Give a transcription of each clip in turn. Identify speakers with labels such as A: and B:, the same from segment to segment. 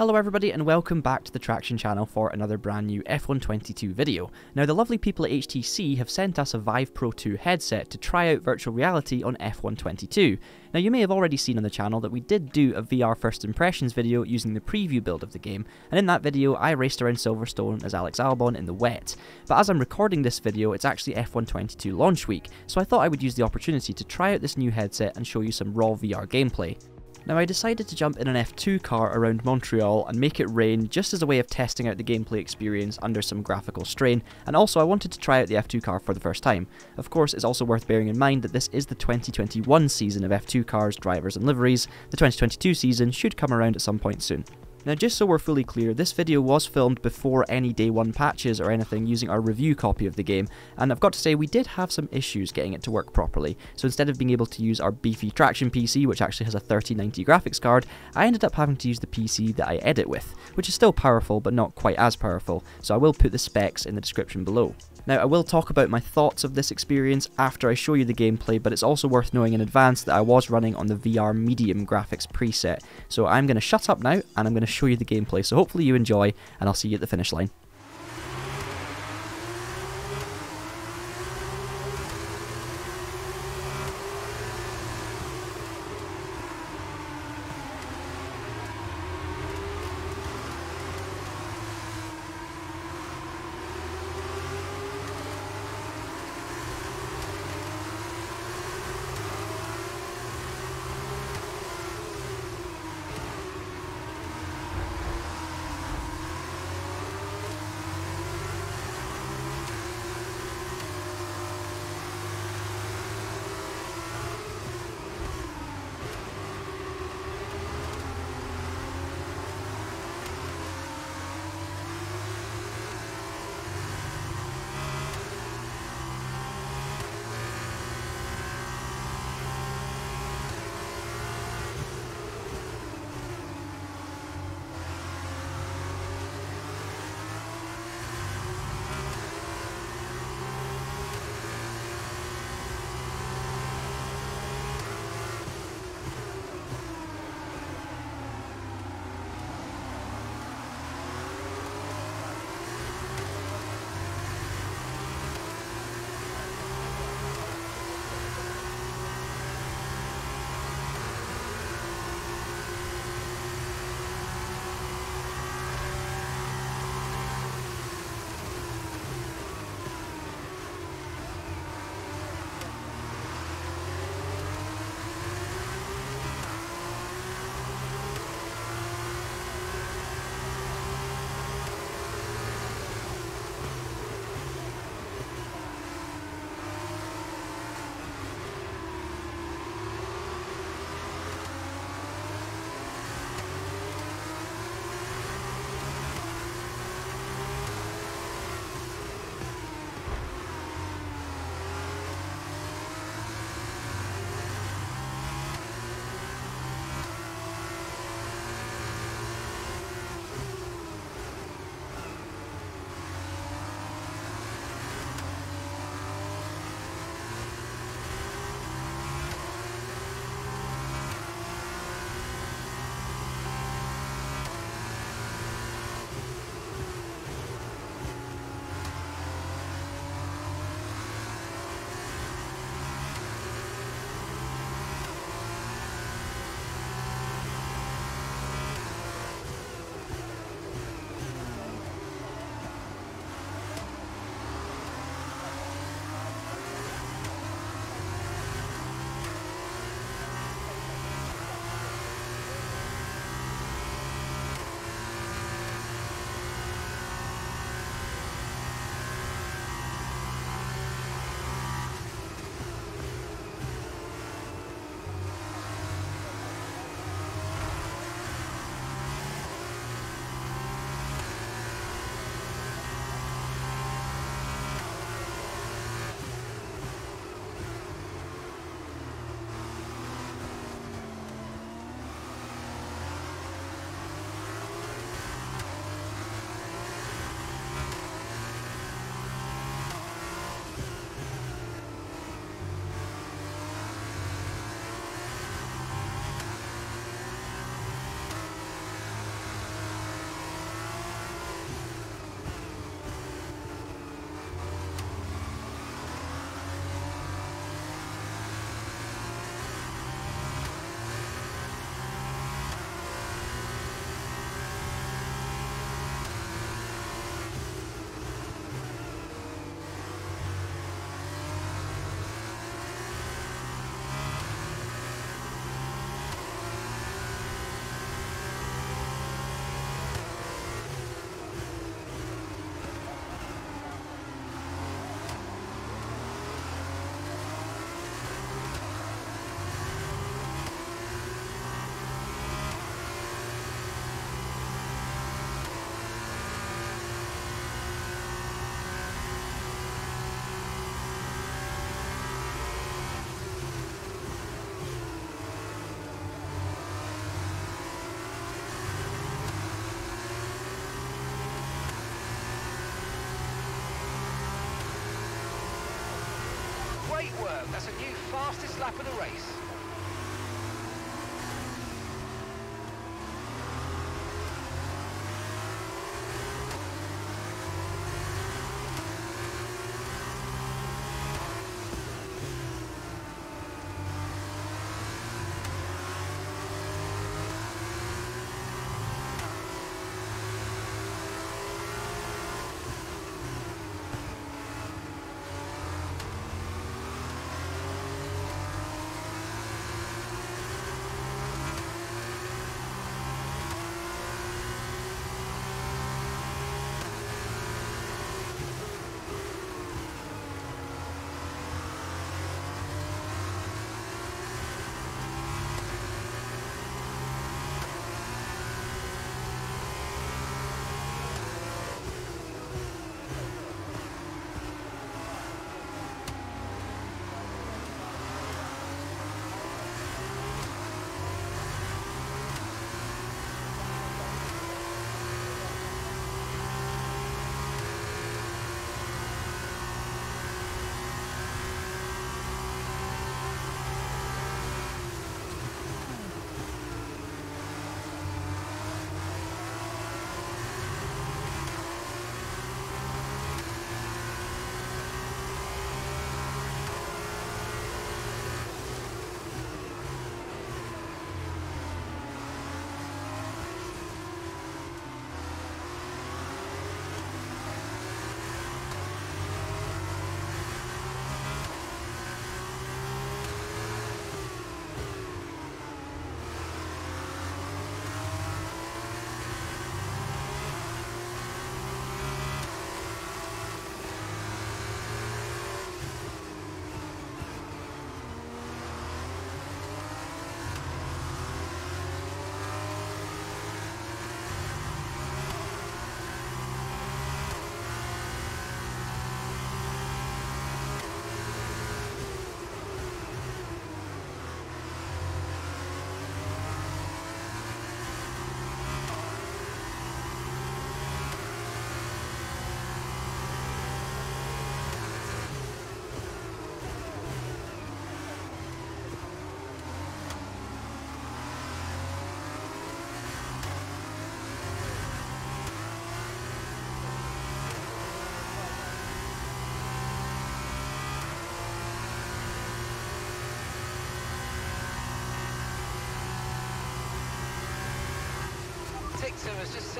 A: Hello everybody and welcome back to the Traxion channel for another brand new F1 22 video. Now the lovely people at HTC have sent us a Vive Pro 2 headset to try out virtual reality on F1 22. Now you may have already seen on the channel that we did do a VR first impressions video using the preview build of the game, and in that video I raced around Silverstone as Alex Albon in the wet. But as I'm recording this video it's actually F1 22 launch week, so I thought I would use the opportunity to try out this new headset and show you some raw VR gameplay. Now I decided to jump in an F2 car around Montreal and make it rain just as a way of testing out the gameplay experience under some graphical strain, and also I wanted to try out the F2 car for the first time. Of course, it's also worth bearing in mind that this is the 2021 season of F2 cars, drivers and liveries, the 2022 season should come around at some point soon. Now just so we're fully clear, this video was filmed before any day one patches or anything using our review copy of the game, and I've got to say we did have some issues getting it to work properly, so instead of being able to use our beefy Traxion PC, which actually has a 3090 graphics card, I ended up having to use the PC that I edit with, which is still powerful but not quite as powerful, so I will put the specs in the description below. Now, I will talk about my thoughts of this experience after I show you the gameplay, but it's also worth knowing in advance that I was running on the VR medium graphics preset. So I'm going to shut up now, and I'm going to show you the gameplay, so hopefully you enjoy, and I'll see you at the finish line.
B: Lap of the race.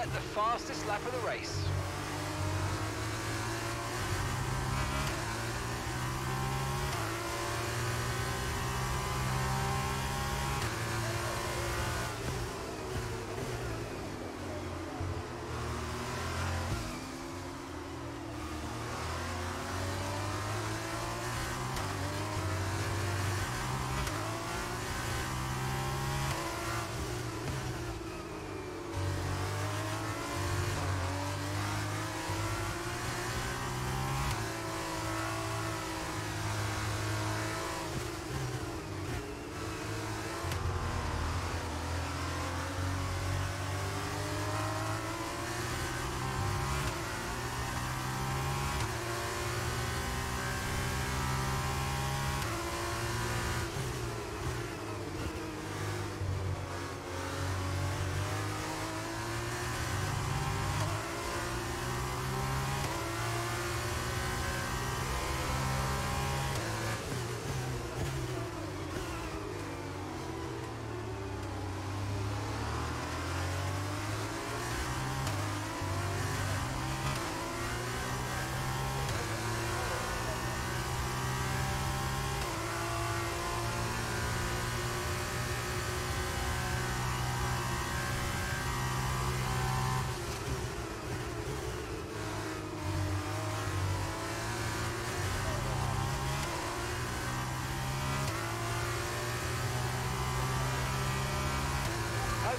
B: Set the fastest lap of the race.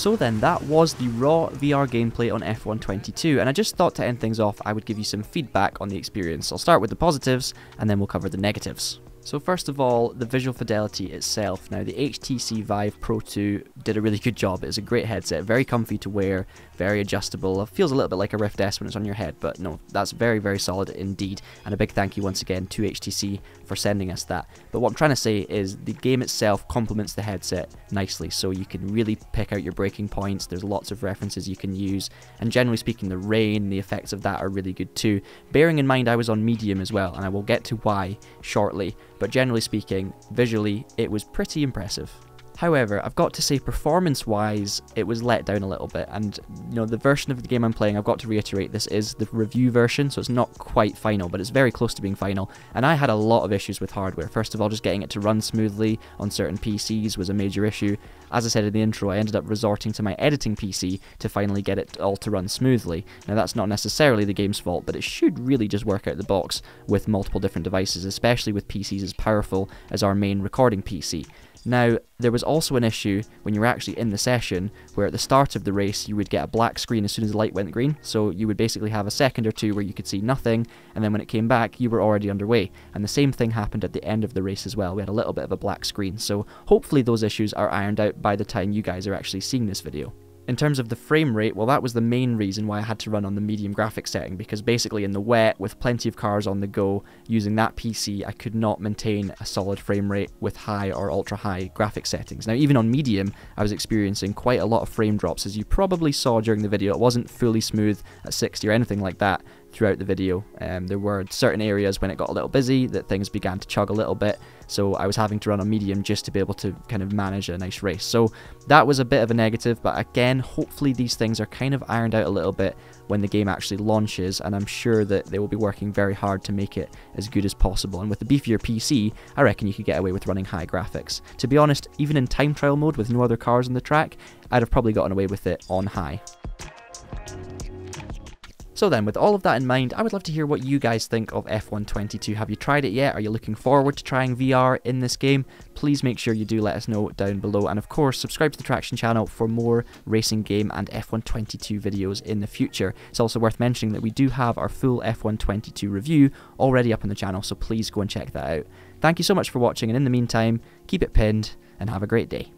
A: So then, that was the raw VR gameplay on F1 22, and I just thought to end things off, I would give you some feedback on the experience. I'll start with the positives, and then we'll cover the negatives. So first of all, the visual fidelity itself. Now the HTC Vive Pro 2 did a really good job. It's a great headset, very comfy to wear, very adjustable. It feels a little bit like a Rift S when it's on your head, but no, that's very, very solid indeed. And a big thank you once again to HTC for sending us that. But what I'm trying to say is the game itself complements the headset nicely, so you can really pick out your braking points. There's lots of references you can use, and generally speaking, the rain, the effects of that are really good too. Bearing in mind I was on medium as well, and I will get to why shortly but generally speaking, visually, it was pretty impressive. However, I've got to say, performance wise, it was let down a little bit. And, you know, the version of the game I'm playing, I've got to reiterate, this is the review version, so it's not quite final, but it's very close to being final. And I had a lot of issues with hardware. First of all, just getting it to run smoothly on certain PCs was a major issue. As I said in the intro, I ended up resorting to my editing PC to finally get it all to run smoothly. Now, that's not necessarily the game's fault, but it should really just work out the box with multiple different devices, especially with PCs as powerful as our main recording PC. Now, there was also an issue when you were actually in the session where at the start of the race you would get a black screen as soon as the light went green, so you would basically have a second or two where you could see nothing, and then when it came back you were already underway. And the same thing happened at the end of the race as well, we had a little bit of a black screen, so hopefully those issues are ironed out by the time you guys are actually seeing this video. In terms of the frame rate, well, that was the main reason why I had to run on the medium graphics setting, because basically in the wet, with plenty of cars on the go, using that PC, I could not maintain a solid frame rate with high or ultra high graphics settings. Now, even on medium, I was experiencing quite a lot of frame drops, as you probably saw during the video. It wasn't fully smooth at 60 or anything like that, throughout the video. Um, there were certain areas when it got a little busy that things began to chug a little bit, so I was having to run on medium just to be able to kind of manage a nice race. So that was a bit of a negative, but again, hopefully these things are kind of ironed out a little bit when the game actually launches, and I'm sure that they will be working very hard to make it as good as possible. And with the beefier PC, I reckon you could get away with running high graphics. To be honest, even in time trial mode with no other cars on the track, I'd have probably gotten away with it on high. So then, with all of that in mind, I would love to hear what you guys think of F1 22. Have you tried it yet? Are you looking forward to trying VR in this game? Please make sure you do let us know down below. And of course, subscribe to the Traxion channel for more racing game and F1 22 videos in the future. It's also worth mentioning that we do have our full F1 22 review already up on the channel, so please go and check that out. Thank you so much for watching, and in the meantime, keep it pinned and have a great day.